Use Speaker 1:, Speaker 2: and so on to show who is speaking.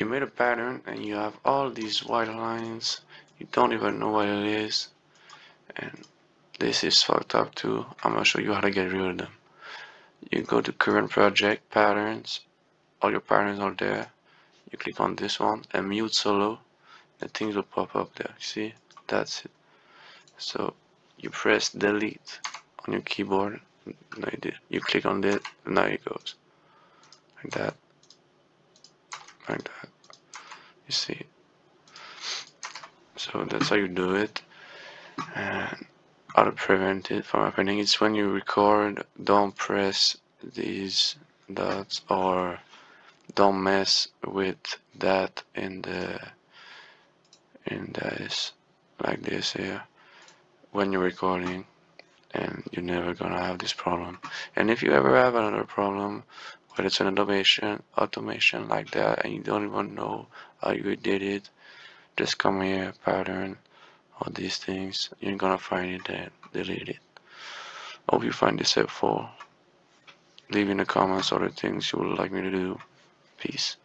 Speaker 1: you made a pattern and you have all these white lines. You don't even know what it is. And this is fucked up too. I'm gonna show you how to get rid of them. You go to current project patterns. All your patterns are there. You click on this one and mute solo. And things will pop up there. See? That's it. So you press delete on your keyboard. No you did you click on it. Now it goes. Like that. Like that you see. So that's how you do it. And how to prevent it from happening. It's when you record don't press these dots or don't mess with that in the in this like this here. When you're recording and you're never gonna have this problem. And if you ever have another problem whether it's an automation automation like that and you don't even know how you did it. Just come here pattern all these things. You're gonna find it there delete it. Hope you find this helpful. Leave in the comments other things you would like me to do. Peace